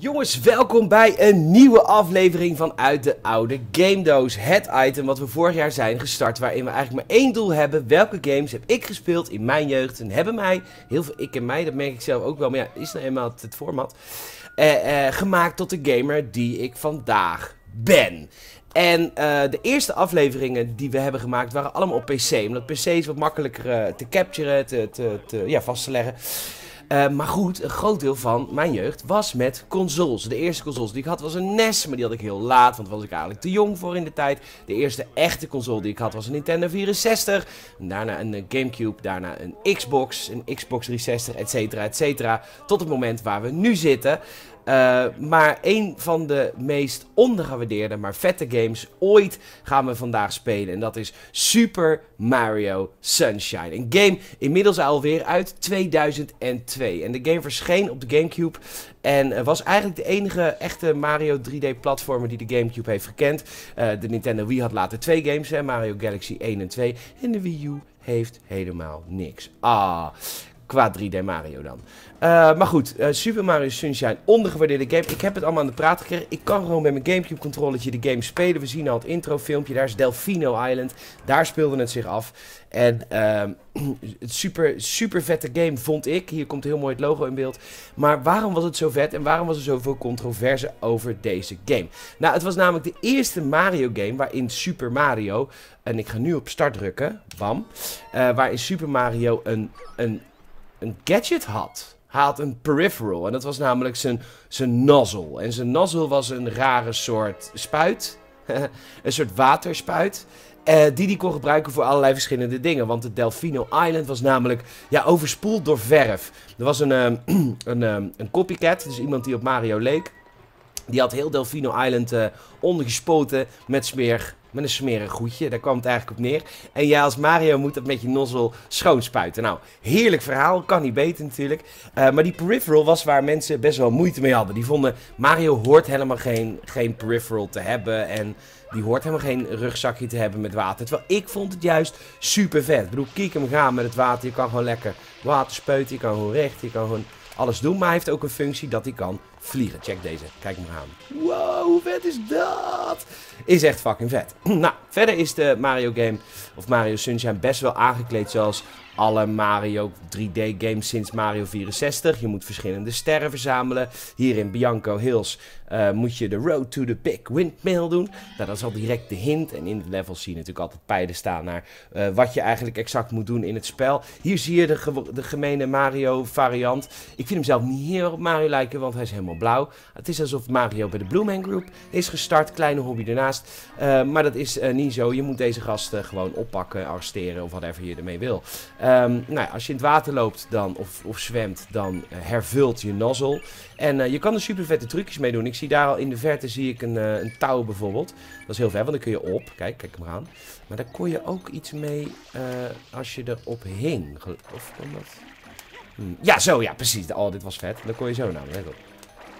Jongens, welkom bij een nieuwe aflevering van Uit de Oude Game Doos. Het item wat we vorig jaar zijn gestart, waarin we eigenlijk maar één doel hebben. Welke games heb ik gespeeld in mijn jeugd? En hebben mij, heel veel ik en mij, dat merk ik zelf ook wel, maar ja, is nou eenmaal het, format. eh, eh, gemaakt tot de gamer die ik vandaag ben. En eh, de eerste afleveringen die we hebben gemaakt waren allemaal op PC. Omdat PC is wat makkelijker te capturen, te, te, te, ja, vast te leggen. Uh, maar goed, een groot deel van mijn jeugd was met consoles. De eerste consoles die ik had was een NES, maar die had ik heel laat, want was ik eigenlijk te jong voor in de tijd. De eerste echte console die ik had was een Nintendo 64. Daarna een Gamecube, daarna een Xbox, een Xbox 360, et cetera, et cetera. Tot het moment waar we nu zitten. Uh, maar een van de meest ondergewaardeerde, maar vette games ooit gaan we vandaag spelen. En dat is Super Mario Sunshine. Een game inmiddels alweer uit 2002. En de game verscheen op de Gamecube. En was eigenlijk de enige echte Mario 3D-platformer die de Gamecube heeft gekend. Uh, de Nintendo Wii had later twee games, hè, Mario Galaxy 1 en 2. En de Wii U heeft helemaal niks. Ah, qua 3D Mario dan. Uh, maar goed, uh, Super Mario Sunshine, ondergewaardeerde game. Ik heb het allemaal aan de praat gekregen. Ik kan gewoon met mijn Gamecube controllertje de game spelen. We zien al het introfilmpje. Daar is Delfino Island. Daar speelde het zich af. En uh, super, super vette game vond ik. Hier komt heel mooi het logo in beeld. Maar waarom was het zo vet en waarom was er zoveel controverse over deze game? Nou, het was namelijk de eerste Mario game waarin Super Mario... En ik ga nu op start drukken. Bam. Uh, waarin Super Mario een, een, een gadget had. Hij had een peripheral. En dat was namelijk zijn, zijn nozzle. En zijn nozzle was een rare soort spuit. een soort waterspuit. Uh, die die kon gebruiken voor allerlei verschillende dingen. Want de Delfino Island was namelijk ja, overspoeld door verf. Er was een, um, een, um, een copycat, dus iemand die op Mario leek. Die had heel Delfino Island uh, ondergespoten met smeer met een smerig goedje, daar kwam het eigenlijk op neer. En jij als Mario moet dat met je nozzel schoonspuiten. Nou, heerlijk verhaal, kan niet beter natuurlijk. Uh, maar die peripheral was waar mensen best wel moeite mee hadden. Die vonden, Mario hoort helemaal geen, geen peripheral te hebben en... Die hoort helemaal geen rugzakje te hebben met water. Terwijl ik vond het juist super vet. Ik bedoel, hem gaan met het water. Je kan gewoon lekker water spuiten. Je kan gewoon recht. Je kan gewoon alles doen. Maar hij heeft ook een functie dat hij kan vliegen. Check deze. Kijk hem aan. Wow, hoe vet is dat? Is echt fucking vet. nou, verder is de Mario game, of Mario Sunshine, best wel aangekleed zoals alle Mario 3D games sinds Mario 64. Je moet verschillende sterren verzamelen. Hier in Bianco Hills uh, moet je de Road to the Big Windmill doen. Nou, dat is al direct de hint. En in de levels zie je natuurlijk altijd pijlen staan naar uh, wat je eigenlijk exact moet doen in het spel. Hier zie je de, de gemene Mario variant. Ik vind hem zelf niet heel op Mario lijken, want hij is helemaal blauw. Het is alsof Mario bij de Blooming Group is gestart. Kleine hobby ernaast. Uh, maar dat is niet zo. Je moet deze gasten gewoon oppakken, arresteren of whatever je ermee wil. Um, nou, als je in het water loopt dan, of, of zwemt, dan uh, hervult je nozzle. En uh, je kan er super vette trucjes mee doen. Ik zie daar al in de verte zie ik een, uh, een touw bijvoorbeeld. Dat is heel vet, want dan kun je op. Kijk, kijk hem aan. Maar daar kon je ook iets mee als je erop hing. Of kon dat... Hmm. Ja, zo, ja, precies. Oh, dit was vet. Dan kon je zo namelijk. Let op.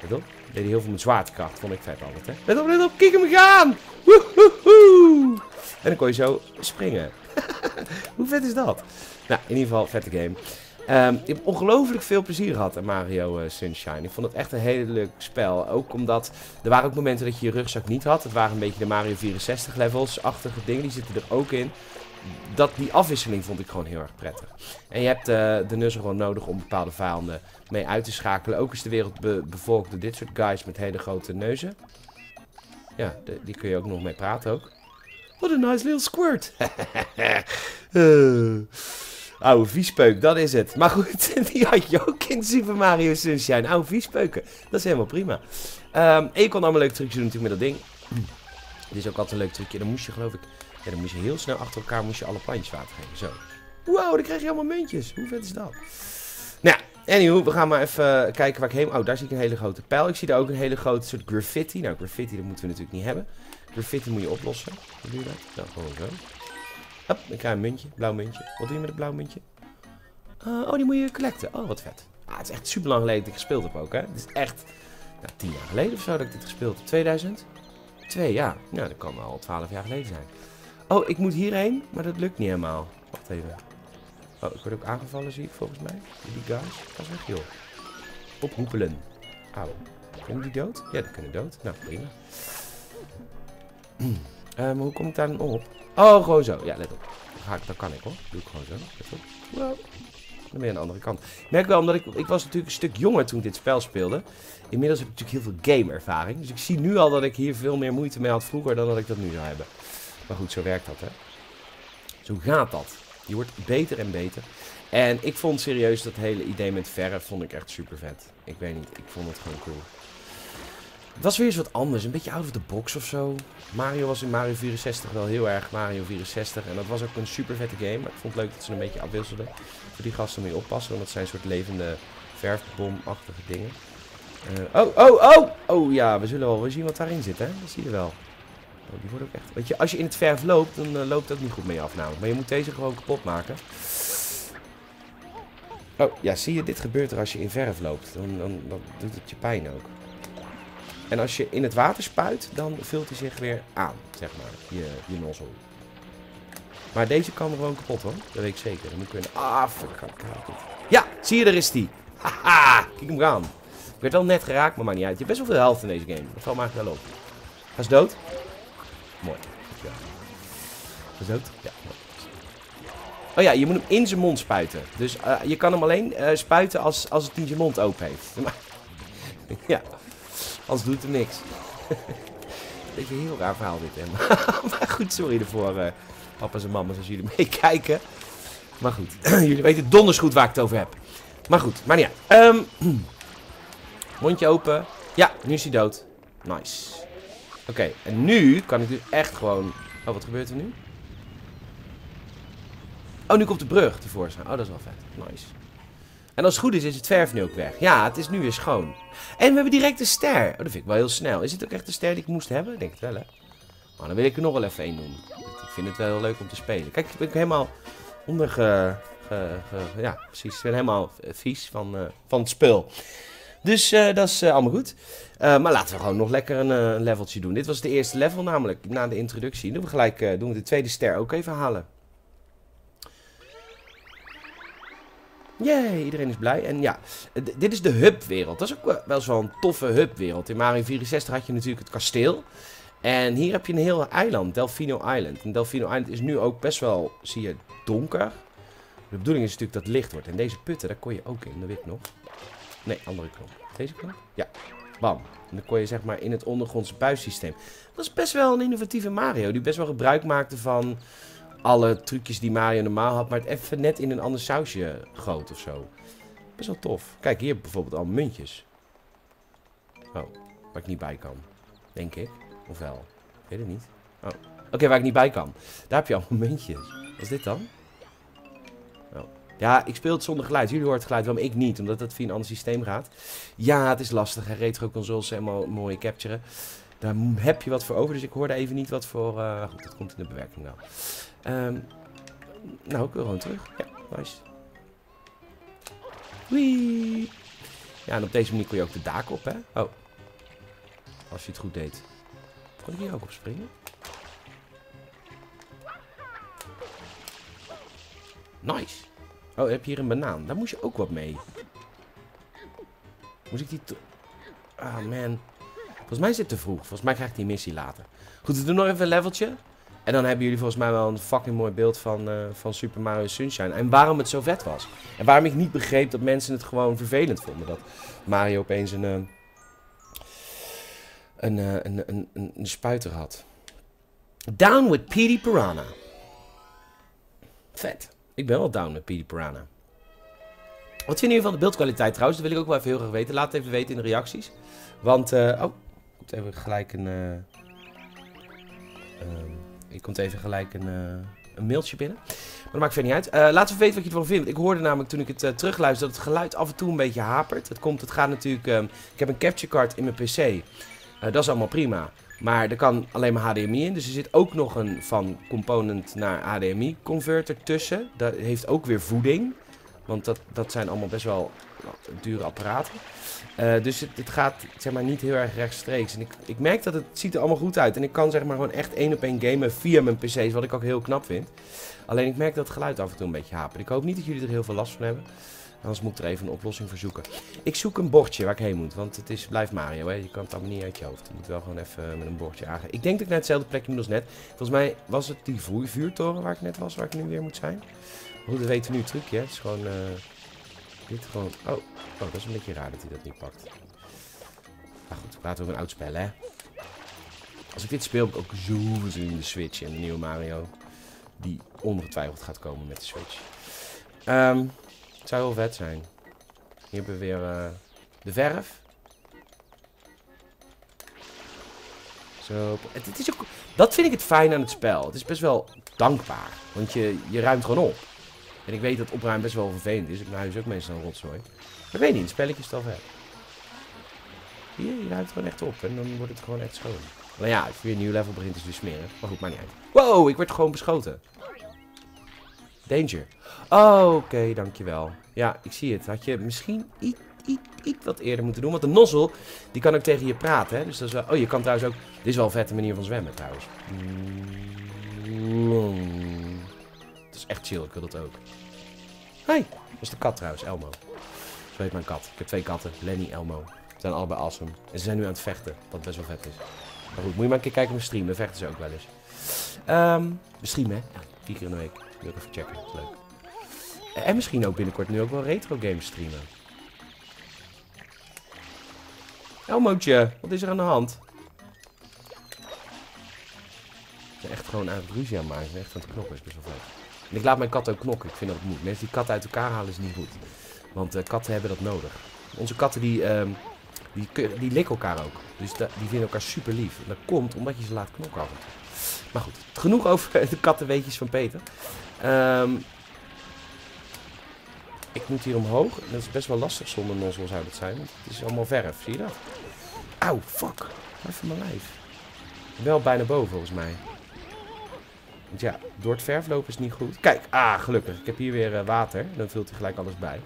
Let op. Deed heel veel met zwaartekracht. Vond ik vet altijd, hè. Let op, let op. Kijk hem gaan. Woehoehoe. En dan kon je zo springen. Hoe vet is dat? Nou, in ieder geval, vette game. Um, ik heb ongelooflijk veel plezier gehad aan Mario uh, Sunshine. Ik vond het echt een heel leuk spel. Ook omdat er waren ook momenten dat je je rugzak niet had. Het waren een beetje de Mario 64 levels-achtige dingen. Die zitten er ook in. Dat, die afwisseling vond ik gewoon heel erg prettig. En je hebt uh, de nuzzel gewoon nodig om bepaalde vijanden mee uit te schakelen. Ook is de wereld be bevolkt door dit soort guys met hele grote neuzen. Ja, die kun je ook nog mee praten ook. What a nice little squirt. uh. Oude viespeuk, dat is het. Maar goed, die had je ook in Super Mario Sunshine. Oude viespeuken. Dat is helemaal prima. Um, en je kon allemaal leuke trucjes doen natuurlijk met dat ding. Dit is ook altijd een leuk trucje. Dan moest je geloof ik... Ja, dan moest je heel snel achter elkaar moest je alle plantjes water geven. Zo. Wow, dan krijg je allemaal muntjes. Hoe vet is dat? Nou ja, anywho, we gaan maar even kijken waar ik heen... Oh, daar zie ik een hele grote pijl. Ik zie daar ook een hele grote soort graffiti. Nou, graffiti, dat moeten we natuurlijk niet hebben. Graffiti moet je oplossen. Hoe doe je dat? Nou, gewoon zo. Hop, ik krijg een muntje. Blauw muntje. Wat doe je met het blauw muntje? Uh, oh, die moet je collecten. Oh, wat vet. Ah, het is echt super lang geleden dat ik gespeeld heb ook, hè. Het is echt nou, tien jaar geleden of zo dat ik dit gespeeld heb. 2000? Twee, ja. Nou, dat kan al twaalf jaar geleden zijn. Oh, ik moet hierheen, maar dat lukt niet helemaal. Wacht even. Oh, ik word ook aangevallen, zie ik volgens mij. Die guys. Ga weg, joh. Ophoepelen. Auw. Kunnen die dood? Ja, die kunnen dood. Nou, prima. Um, hoe kom ik daar dan op? Oh, gewoon zo. Ja, let op. Ga ik, dat kan ik hoor. Doe ik gewoon zo. Let op. Wow. Dan ben je aan de andere kant. Ik merk wel, omdat ik, ik was natuurlijk een stuk jonger toen ik dit spel speelde. Inmiddels heb ik natuurlijk heel veel game-ervaring. Dus ik zie nu al dat ik hier veel meer moeite mee had vroeger dan dat ik dat nu zou hebben. Maar goed, zo werkt dat, hè. Zo gaat dat. Je wordt beter en beter. En ik vond serieus dat hele idee met verf vond ik echt super vet. Ik weet niet, ik vond het gewoon cool. Het was weer eens wat anders, een beetje out of the box of zo. Mario was in Mario 64 wel heel erg Mario 64. En dat was ook een super vette game. Maar ik vond het leuk dat ze een beetje afwisselden. Voor die gasten moet je oppassen, want dat zijn soort levende verfbomachtige dingen. Uh, oh, oh, oh! Oh ja, we zullen wel we zien wat daarin zit, hè? Dat zie je wel. Oh, die wordt ook echt... Weet je, als je in het verf loopt, dan uh, loopt ook niet goed mee af namelijk. Maar je moet deze gewoon kapot maken. Oh, ja, zie je, dit gebeurt er als je in verf loopt. Dan, dan, dan doet het je pijn ook. En als je in het water spuit, dan vult hij zich weer aan, zeg maar, je, je nozzel. Maar deze kan gewoon kapot hoor, dat weet ik zeker. Dan moet ik weer... Ah, fuck, Ja, zie je, daar is die. Haha, kijk hem gaan. Ik werd wel net geraakt, maar maakt niet uit. Je hebt best wel veel helft in deze game. Dat me eigenlijk wel op. Hij is dood. Mooi. Ja. Is dood? Ja. Oh ja, je moet hem in zijn mond spuiten. Dus uh, je kan hem alleen uh, spuiten als, als het in zijn mond open heeft. ja, anders doet hem niks. Beetje heel raar verhaal dit, hè. maar goed, sorry ervoor, uh, papa's en mama's, als jullie meekijken. Maar goed, jullie weten donders goed waar ik het over heb. Maar goed, maar uit. Um, mondje open. Ja, nu is hij dood. Nice. Oké, en nu kan ik dus echt gewoon... Oh, wat gebeurt er nu? Oh, nu komt de brug tevoorschijn. Oh, dat is wel vet. Nice. En als het goed is, is het verf nu ook weg. Ja, het is nu weer schoon. En we hebben direct een ster. Oh, dat vind ik wel heel snel. Is het ook echt de ster die ik moest hebben? Ik denk het wel, hè? Oh, dan wil ik er nog wel even één doen. Ik vind het wel heel leuk om te spelen. Kijk, ik ben helemaal onder ge, ja, precies. Ik ben helemaal vies van, uh, van het spul. Dus uh, dat is allemaal goed. maar laten we gewoon nog lekker een, leveltje doen. Dit was de eerste level namelijk, na de introductie. Doen we gelijk doen we de tweede ster ook even halen. Yay, iedereen is blij. En ja, dit is de hubwereld. Dat is ook wel zo'n toffe hubwereld. In Mario 64 had je natuurlijk het kasteel. En hier heb je een heel eiland, Delfino Island. En Delfino Island is nu ook best wel, zie je, donker. De bedoeling is natuurlijk dat licht wordt. En deze putten, daar kon je ook in, dat weet ik nog. Nee, andere knop. Deze knop? Ja. Bam. En dan kon je zeg maar in het ondergrondse buissysteem. Dat is best wel een innovatieve Mario. Die best wel gebruik maakte van alle trucjes die Mario normaal had, maar het even net in een ander sausje goot of zo. Best wel tof. Kijk, hier bijvoorbeeld al muntjes. Oh, waar ik niet bij kan. Denk ik. Of wel? Ik weet het niet. Oh. Oké, waar ik niet bij kan. Daar heb je allemaal muntjes. Wat is dit dan? Oh. Ja, ik speel het zonder geluid. Jullie horen het geluid, waarom ik niet? Omdat het via een ander systeem gaat. Ja, het is lastig. Retro consoles helemaal mooi capturen. Daar heb je wat voor over. Dus ik hoorde even niet wat voor... Uh, goed, dat komt in de bewerking wel. Um, nou, ik wil gewoon terug. Ja, nice. Wee. Ja, en op deze manier kon je ook de daken op, hè? Oh. Als je het goed deed. Kon ik hier ook op springen? Nice. Oh, heb je hier een banaan. Daar moest je ook wat mee. Moest ik die... Ah, oh, man. Volgens mij is het te vroeg. Volgens mij krijg ik die missie later. Goed, we doen nog even een leveltje. En dan hebben jullie volgens mij wel een fucking mooi beeld van, uh, van Super Mario Sunshine. En waarom het zo vet was. En waarom ik niet begreep dat mensen het gewoon vervelend vonden. Dat Mario opeens een, uh, een, uh, een, een, een, een, spuiter had. Down with Petey Piranha. Vet. Ik ben wel down met Petey Piranha. Wat vinden jullie van de beeldkwaliteit trouwens? Dat wil ik ook wel even heel graag weten. Laat het even weten in de reacties. Want, oh, ik moet even gelijk een... Um, ik komt even gelijk een, uh, een mailtje binnen. Maar dat maakt verder niet uit. Uh, laat even weten wat je ervan vindt. Ik hoorde namelijk toen ik het uh, terugluisterde dat het geluid af en toe een beetje hapert. Het komt, het gaat natuurlijk... Um, ik heb een capture card in mijn pc. dat is allemaal prima. Maar er kan alleen maar HDMI in. Dus er zit ook nog een van component naar HDMI converter tussen. Dat heeft ook weer voeding. Want dat, dat zijn allemaal best wel dure apparaten. Uh, dus het, het, gaat zeg maar niet heel erg rechtstreeks. En ik, ik merk dat het ziet er allemaal goed uit. En ik kan zeg maar gewoon echt één op één gamen via mijn pc's. Wat ik ook heel knap vind. Alleen ik merk dat het geluid af en toe een beetje hapert. Ik hoop niet dat jullie er heel veel last van hebben. Anders moet ik er even een oplossing voor zoeken. Ik zoek een bordje waar ik heen moet. Want het is, blijft Mario, hè. Je kan het allemaal niet uit je hoofd. Je moet wel gewoon even met een bordje aangaan. Ik denk dat ik naar hetzelfde plekje moet als net. Volgens mij was het die vuurtoren waar ik net was, waar ik nu weer moet zijn. Goed, we weten nu het trucje. Het is gewoon... Uh, dit gewoon... Oh. oh, dat is een beetje raar dat hij dat niet pakt. Maar goed, laten we een oud spel, hè. Als ik dit speel, heb ik ook zoveel zin in de Switch en de nieuwe Mario. Die ongetwijfeld gaat komen met de Switch. Um, het zou wel vet zijn. Hier hebben we weer uh, de verf. Zo. Het, is ook, dat vind ik het fijn aan het spel. Het is best wel dankbaar. Want je, je ruimt gewoon op. En ik weet dat opruimen best wel vervelend is. Ik mijn huis ook meestal een rotzooi. Maar weet niet, het spelletje is wel vet. Hier, je ruimt gewoon echt op. En dan wordt het gewoon echt schoon. Maar ja, als je weer een nieuw level begint is het weer smerig. Maar goed, maakt niet uit. Wow, ik word gewoon beschoten. Danger. Oh, oké, dankjewel. Ja, ik zie het. Had je misschien iets, iets, iets wat eerder moeten doen. Want de nozzel, die kan ook tegen je praten. Hè? Dus dat is wel... Oh, je kan trouwens ook... Dit is wel een vette manier van zwemmen trouwens. Het is echt chill, ik wil dat ook. Hey, dat is de kat trouwens, Elmo. Zo heet mijn kat. Ik heb twee katten, Lenny, Elmo. Ze zijn allebei awesome. En ze zijn nu aan het vechten, wat best wel vet is. Maar goed, moet je maar een keer kijken op mijn stream. Dan vechten ze ook wel eens. Um, stream, hè? Ja, vier keer in de week. Wil ik even checken. Dat is leuk. En misschien ook binnenkort nu ook wel retro games streamen. Elmootje, wat is er aan de hand? Ze zijn echt gewoon aan het ruzie aan maken. Ze echt aan het knokken, is best wel vet. Ik laat mijn kat ook knokken. Ik vind dat moet. Mensen die katten uit elkaar halen is niet goed. Want uh, katten hebben dat nodig. Onze katten die, uh, die, die likken elkaar ook. Dus die vinden elkaar super lief. Dat komt omdat je ze laat knokken. Maar goed, genoeg over de kattenweetjes van Peter. Um, ik moet hier omhoog. Dat is best wel lastig zonder nozzel zou het zijn. Het is allemaal verf, zie je dat? Auw, fuck. Even mijn lijf. Wel bijna boven volgens mij. Want ja, door het verf lopen is niet goed. Kijk, ah, gelukkig. Ik heb hier weer uh, water. Dan vult hij gelijk alles bij.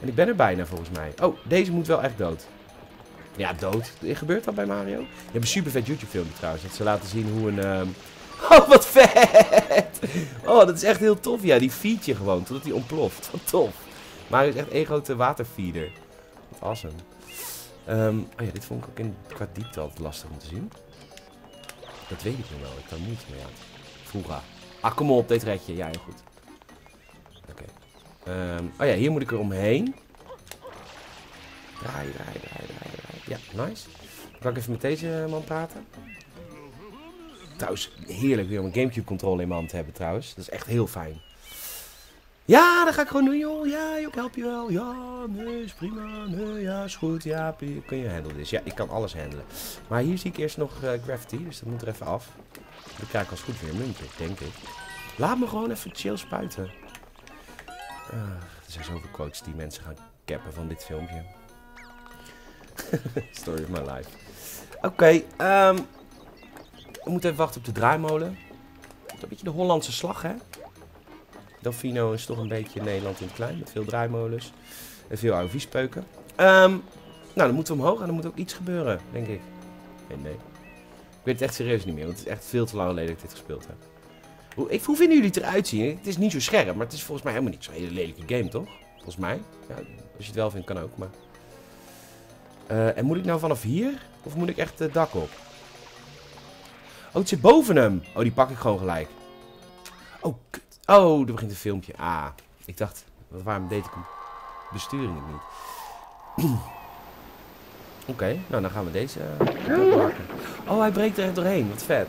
En ik ben er bijna volgens mij. Oh, deze moet wel echt dood. Ja, dood. Gebeurt dat bij Mario? Je hebt een super vet YouTube filmpje trouwens. Dat ze laten zien hoe een... Uh... Oh, wat vet! Oh, dat is echt heel tof. Ja, die feed je gewoon totdat hij ontploft. Wat tof. Het is echt één grote waterfeeder. Wat awesome. Um, oh ja, dit vond ik ook in, qua diepte altijd lastig om te zien. Dat weet ik nog wel. Ik kan moeite mee aan. Vroeger. Ah, kom op. Dit red je. Ja, heel goed. Oké. Um, oh ja, hier moet ik er omheen. Draai, draai, draai, draai, draai. Ja, nice. Kan ik even met deze man praten? Trouwens, heerlijk weer om een Gamecube controle in mijn hand te hebben trouwens. Dat is echt heel fijn. Ja, dat ga ik gewoon doen, joh. Ja, ik help je wel. Ja, nee, is prima. Nee, ja, is goed. Ja, kun je handelen dus. Ja, ik kan alles handelen. Maar hier zie ik eerst nog uh, dus dat moet er even af. Dan krijg ik als goed weer een muntje, denk ik. Laat me gewoon even chill spuiten. Uh, er zijn zoveel quotes die mensen gaan cappen van dit filmpje. Story of my life. Oké, um, we moeten even wachten op de draaimolen. Een beetje de Hollandse slag, hè? Delfino is toch een beetje Nederland in het klein. Met veel draaimolens. En veel AOV-speuken. Um, nou, dan moeten we omhoog en dan moet ook iets gebeuren, denk ik. Nee, nee. Ik weet het echt serieus niet meer, want het is echt veel te lang geleden dat ik dit gespeeld heb. Hoe, ik, hoe vinden jullie het eruit zien? Het is niet zo scherp, maar het is volgens mij helemaal niet zo'n hele lelijke game, toch? Volgens mij. Ja, als je het wel vindt, kan ook, maar... Uh, en moet ik nou vanaf hier? Of moet ik echt het dak op? Oh, het zit boven hem. Oh, die pak ik gewoon gelijk. Oh. Oh, er begint een filmpje. Ah, ik dacht, waarom deed ik hem? Besturing het niet. Oké, nou dan gaan we deze maken. Oh, hij breekt er echt doorheen. Wat vet.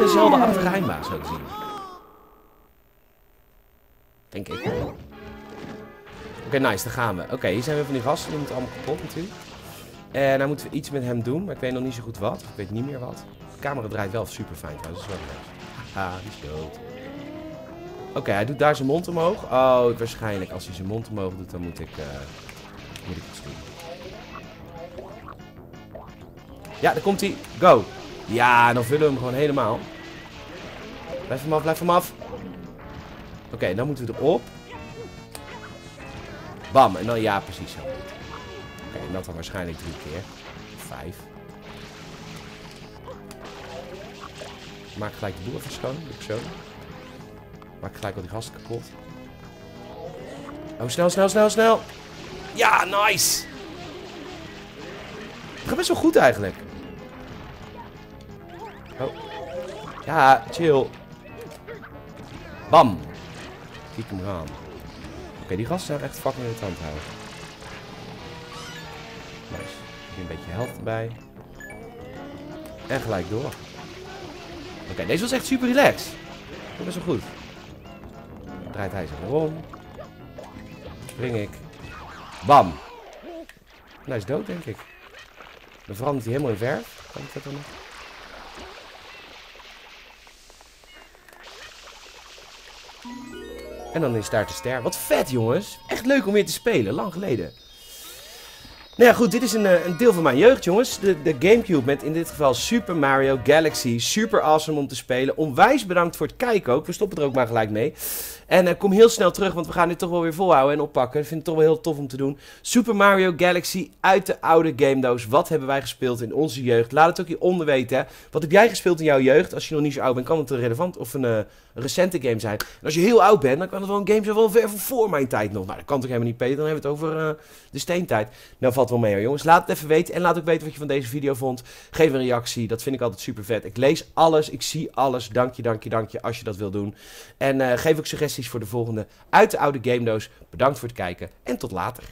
dezelfde achtige eindbaas zo te zien. Denk ik. Oké, nice, daar gaan we. Oké, hier zijn we van die gasten. Die moeten allemaal kapot natuurlijk. En dan moeten we iets met hem doen, maar ik weet nog niet zo goed wat. Ik weet niet meer wat. De camera draait wel super fijn trouwens, dat is wel nice. Haha, die is dood. Oké, hij doet daar zijn mond omhoog. Oh, waarschijnlijk als hij zijn mond omhoog doet, dan moet ik, uh, moet ik iets doen. Ja, daar komt hij. Go. Ja, dan vullen we hem gewoon helemaal. Blijf hem af, blijf hem af. Oké, dan moeten we erop. Bam, en dan ja, precies zo. Oké, dat dan waarschijnlijk drie keer. Vijf. Maak gelijk de boel even. Doe ik zo. Maak gelijk al die gasten kapot. Oh, snel, snel, snel, snel. Ja, nice. Het best wel goed eigenlijk. Oh. Ja, chill. Bam. Kiek hem aan. Oké, die gasten zijn echt fucking irritant houden. Een beetje helft erbij. En gelijk door. Oké, deze was echt super relaxed. Dat is wel goed. Draait hij zich om. Spring ik. Bam. En hij is dood, denk ik. Dan verandert hij helemaal in verf. Ik nog? En dan is daar de ster. Wat vet, jongens. Echt leuk om weer te spelen. Lang geleden. Nou ja, goed, dit is een, eh, een deel van mijn jeugd, jongens. De, de Gamecube met in dit geval Super Mario Galaxy. Super awesome om te spelen. Onwijs bedankt voor het kijken ook. We stoppen er ook maar gelijk mee. En uh, kom heel snel terug, want we gaan dit toch wel weer volhouden en oppakken. Ik vind het toch wel heel tof om te doen. Super Mario Galaxy uit de oude game doos. Wat hebben wij gespeeld in onze jeugd? Laat het ook hieronder weten. Wat heb jij gespeeld in jouw jeugd? Als je nog niet zo oud bent, kan het een relevant of een, uh, recente game zijn. En als je heel oud bent, dan kan het wel een game zijn wel ver voor mijn tijd nog. Nou, dat kan toch helemaal niet, Peter? Dan hebben we het over uh, de steentijd. Nou, valt wel mee hoor, jongens. Laat het even weten. En laat ook weten wat je van deze video vond. Geef een reactie. Dat vind ik altijd super vet. Ik lees alles. Ik zie alles. Dank je, dank je, dank je als je dat wil doen. En geef ook voor de volgende uit de oude game doos. Bedankt voor het kijken en tot later.